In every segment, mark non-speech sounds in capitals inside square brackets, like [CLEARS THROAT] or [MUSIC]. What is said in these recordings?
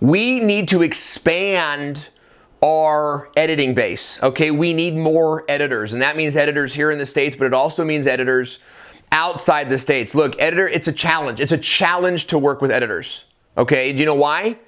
We need to expand our editing base. Okay, we need more editors, and that means editors here in the States, but it also means editors outside the States. Look, editor, it's a challenge. It's a challenge to work with editors. Okay, do you know why?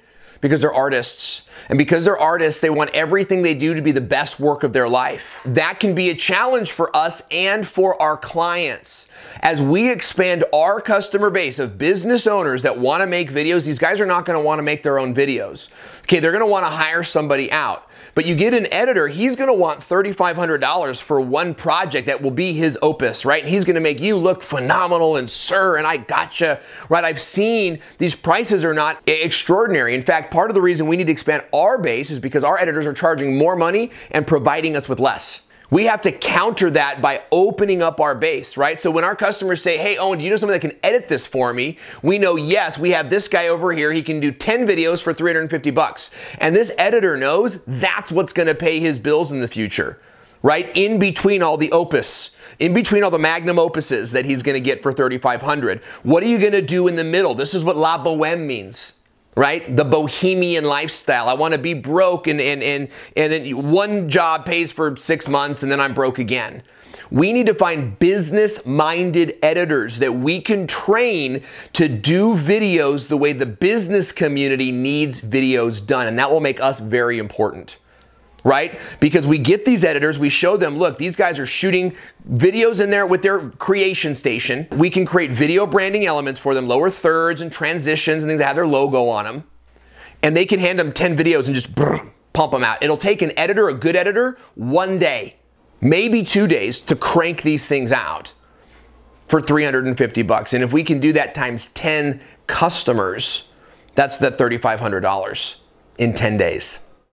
Because they're artists. And because they're artists, they want everything they do to be the best work of their life. That can be a challenge for us and for our clients. As we expand our customer base of business owners that want to make videos, these guys are not going to want to make their own videos. Okay, they're going to want to hire somebody out. But you get an editor, he's going to want $3,500 for one project that will be his opus, right? And he's going to make you look phenomenal and sir, and I gotcha, right? I've seen these prices are not extraordinary. In fact, part of the reason we need to expand our base is because our editors are charging more money and providing us with less. We have to counter that by opening up our base, right? So when our customers say, hey, Owen, do you know someone that can edit this for me? We know, yes, we have this guy over here. He can do 10 videos for 350 bucks. And this editor knows that's what's gonna pay his bills in the future, right? In between all the opus, in between all the magnum opuses that he's gonna get for 3,500. What are you gonna do in the middle? This is what La Boheme means right? The bohemian lifestyle. I want to be broke and, and, and, and then one job pays for six months and then I'm broke again. We need to find business minded editors that we can train to do videos the way the business community needs videos done. And that will make us very important right? Because we get these editors, we show them, look, these guys are shooting videos in there with their creation station. We can create video branding elements for them, lower thirds and transitions and things that have their logo on them. And they can hand them 10 videos and just [CLEARS THROAT] pump them out. It'll take an editor, a good editor, one day, maybe two days to crank these things out for 350 bucks. And if we can do that times 10 customers, that's that $3,500 in 10 days.